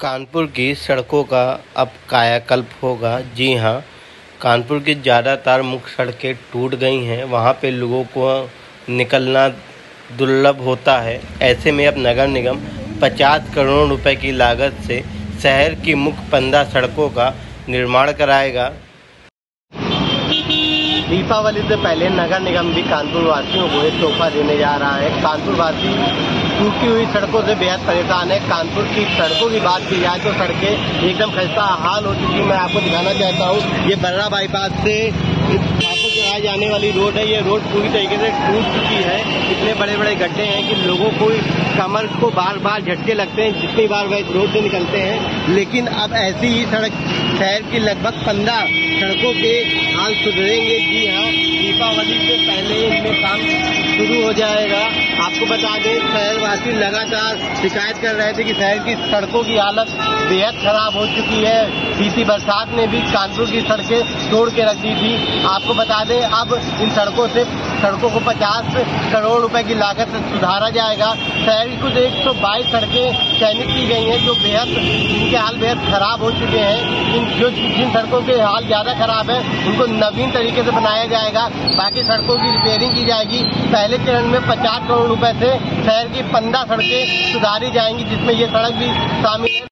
कानपुर की सड़कों का अब कायाकल्प होगा। जी हाँ कानपुर की ज़्यादातर मुख्य सड़कें टूट गई हैं। वहाँ पे लोगों को निकलना दुर्लभ होता है। ऐसे में अब नगर निगम 50 करोड़ रुपए की लागत से शहर की मुख्य पंद्रह सड़कों का निर्माण कराएगा। दीपावली से पहले नगर निगम भी कानपुर वासियों को एक तोहफा देने जा रहा है। कानपुर वासी टूटी हुई सड़कों से बेहद परेशान है। कानपुर की सड़कों की बात की जाए तो सड़कें एकदम खस्ता हाल हो चुकी मैं आपको दिखाना चाहता हूँ, ये बर्रा बाईपास से ठाकुर आ जाने वाली रोड है। ये रोड पूरी तरीके से टूट चुकी है। इतने बड़े बड़े गड्ढे हैं कि लोगों को कमर को बार बार झटके लगते हैं, जितनी बार वह रोड से निकलते हैं। लेकिन अब ऐसी ही सड़क, शहर की लगभग पंद्रह सड़कों के हाल सुधरेंगे। जी हाँ दीपावली से पहले इनमें काम शुरू हो जाएगा। आपको बता दें, शहरवासी लगातार शिकायत कर रहे थे कि शहर की सड़कों की हालत बेहद खराब हो चुकी है। बीती बरसात ने भी कानपुर की सड़कें तोड़ के रख दी थी। आपको बता दें, अब इन सड़कों से सड़कों को 50 करोड़ रुपए की लागत से सुधारा जाएगा। शहर की कुछ एक सौ बाईस सड़कें चयनित की गई हैं जो बेहद इनके हाल बेहद खराब हो चुके हैं। इन, जो जिन सड़कों के हाल ज़्यादा खराब है, उनको नवीन तरीके से बनाया जाएगा। बाकी सड़कों की रिपेयरिंग की जाएगी। पहले चरण में पचास करोड़ रुपए से शहर की पंद्रह सड़कें सुधारी जाएँगी, जिसमें ये सड़क भी शामिल